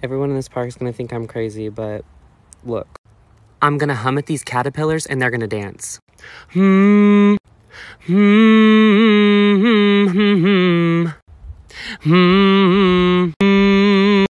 Everyone in this park is gonna think I'm crazy, but look. I'm gonna hum at these caterpillars and they're gonna dance. Hmm. Hmm. Hmm. Hmm. Hmm. hmm.